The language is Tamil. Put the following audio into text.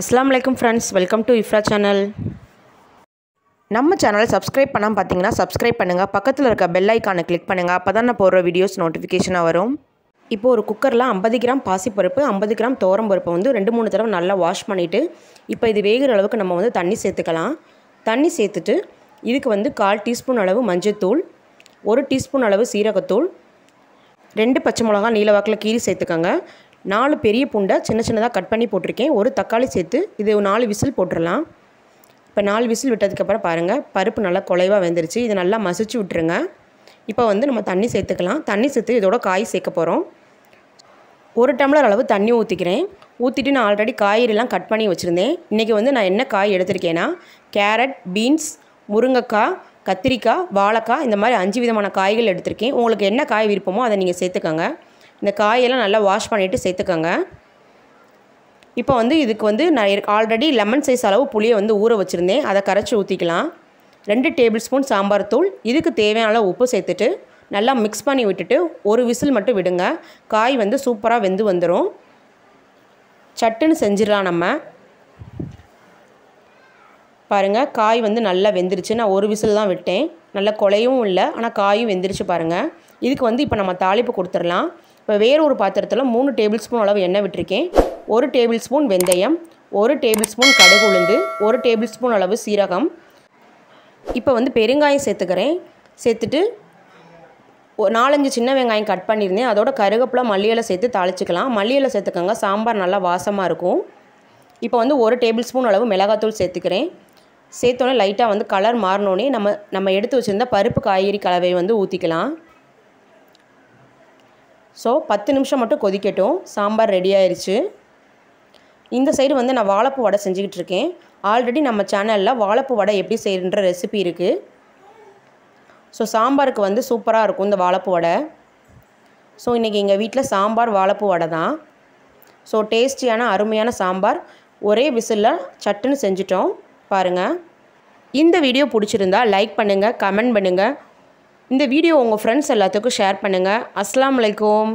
அஸ்லாம் வலைக்கம் friends welcome to Ifra channel நம்ம சேனலை சப்ஸ்கிரைப் பண்ணாமல் பார்த்தீங்கன்னா சப்ஸ்கிரைப் பண்ணுங்கள் பக்கத்தில் இருக்க பெல் ஐக்கானை கிளிக் பண்ணுங்கள் அப்போ தான் நான் போடுற வீடியோஸ் நோட்டிஃபிகேஷனாக வரும். இப்போ ஒரு குக்கரில் ஐம்பது கிராம் பாசிப்பருப்பு ஐம்பது கிராம் பருப்பை வந்து ரெண்டு மூணு தடவை நல்லா வாஷ் பண்ணிவிட்டு இப்போ இது வேகிற அளவுக்கு நம்ம வந்து தண்ணி சேர்த்துக்கலாம். தண்ணி சேர்த்துட்டு இதுக்கு வந்து கால் டீஸ்பூன் அளவு மஞ்சத்தூள் ஒரு டீஸ்பூன் அளவு சீரகத்தூள் ரெண்டு பச்சை மிளகா நீல வாக்கில் கீரி சேர்த்துக்கோங்க. நாலு பெரிய பூண்டை சின்ன சின்னதாக கட் பண்ணி போட்டிருக்கேன். ஒரு தக்காளி சேர்த்து இது நாலு விசில் போட்டுடலாம் இப்போ நாலு விசில் விட்டதுக்கப்புறம் பாருங்கள் பருப்பு நல்லா குலைவாக வெந்துருச்சு. இதை நல்லா மசிச்சு விட்டுருங்க. இப்போ வந்து நம்ம தண்ணி சேர்த்துக்கலாம். தண்ணி சேர்த்து இதோட காய் சேர்க்க போகிறோம் ஒரு டம்ளர் அளவு தண்ணி ஊற்றிக்கிறேன் ஊற்றிட்டு நான் ஆல்ரெடி காய்கறிலாம் கட் பண்ணி வச்சுருந்தேன். இன்றைக்கி வந்து நான் என்ன காய் எடுத்திருக்கேன்னா கேரட் பீன்ஸ் முருங்கைக்காய் கத்திரிக்காய் வாழைக்காய் இந்த மாதிரி அஞ்சு விதமான காய்கள் எடுத்திருக்கேன். உங்களுக்கு என்ன காய் விருப்பமோ அதை நீங்கள் சேர்த்துக்கோங்க. இந்த காயெல்லாம் நல்லா வாஷ் பண்ணிவிட்டு சேர்த்துக்கோங்க. இப்போ வந்து இதுக்கு வந்து நான் ஆல்ரெடி லெமன் சைஸ் அளவு புளியை வந்து ஊற வச்சுருந்தேன். அதை கரைச்சி ஊற்றிக்கலாம் ரெண்டு டேபிள் ஸ்பூன் சாம்பார் தூள் இதுக்கு தேவையான அளவு உப்பு சேர்த்துட்டு நல்லா மிக்ஸ் பண்ணி விட்டுட்டு ஒரு விசில் மட்டும் விடுங்க. காய் வந்து சூப்பராக வெந்து வந்துடும் சட்டுன்னு செஞ்சிடலாம் நம்ம. பாருங்கள் காய் வந்து நல்லா வெந்துருச்சு. நான் ஒரு விசில் தான் விட்டேன். நல்லா குலையும் இல்லை ஆனால் காயும் வெந்துருச்சு பாருங்கள் இதுக்கு வந்து இப்போ நம்ம தாளிப்பு கொடுத்துடலாம். இப்போ வேறு ஒரு பாத்திரத்தில் மூணு டேபிள் ஸ்பூன் அளவு எண்ணெய் விட்டுருக்கேன். ஒரு டேபிள் ஸ்பூன் வெந்தயம் ஒரு டேபிள் ஸ்பூன் கடுகு உளுந்து ஒரு டேபிள் ஸ்பூன் அளவு சீரகம். இப்போ வந்து பெருங்காயம் சேர்த்துக்கிறேன். சேர்த்துட்டு ஒரு நாலஞ்சு சின்ன வெங்காயம் கட் பண்ணியிருந்தேன். அதோட கருகப்பில் மல்லியலை சேர்த்து தாளிச்சிக்கலாம். மல்லியலை சேர்த்துக்கோங்க சாம்பார் நல்லா வாசமாக இருக்கும். இப்போ வந்து ஒரு டேபிள் ஸ்பூன் அளவு மிளகாத்தூள் சேர்த்துக்கிறேன். சேர்த்தோன்னே லைட்டாக வந்து கலர் மாறினோடனே நம்ம நம்ம எடுத்து வச்சுருந்த பருப்பு காய்கறி கலவையை வந்து ஊற்றிக்கலாம் ஸோ பத்து நிமிஷம் மட்டும் கொதிக்கட்டும். சாம்பார் ரெடி ஆயிடுச்சு இந்த சைடு வந்து நான் வாழைப்பூ வடை செஞ்சுக்கிட்டு இருக்கேன். ஆல்ரெடி நம்ம சேனலில் வாழைப்பூ வடை எப்படி செய்யணுன்ற ரெசிபி இருக்குது ஸோ சாம்பாருக்கு வந்து சூப்பராக இருக்கும் இந்த வாழைப்பூ வடை. ஸோ இன்றைக்கி எங்கள் வீட்டில் சாம்பார் வாழைப்பூ வடை தான். ஸோ டேஸ்டியான அருமையான சாம்பார். ஒரே விசிலில் சட்டுன்னு செஞ்சிட்டோம். பாருங்கள் இந்த வீடியோ பிடிச்சிருந்தா லைக் பண்ணுங்கள் கமெண்ட் பண்ணுங்கள் இந்த வீடியோ உங்கள் ஃப்ரெண்ட்ஸ் எல்லாத்துக்கும் ஷேர் பண்ணுங்கள் அஸ்லாம் வலைக்கும்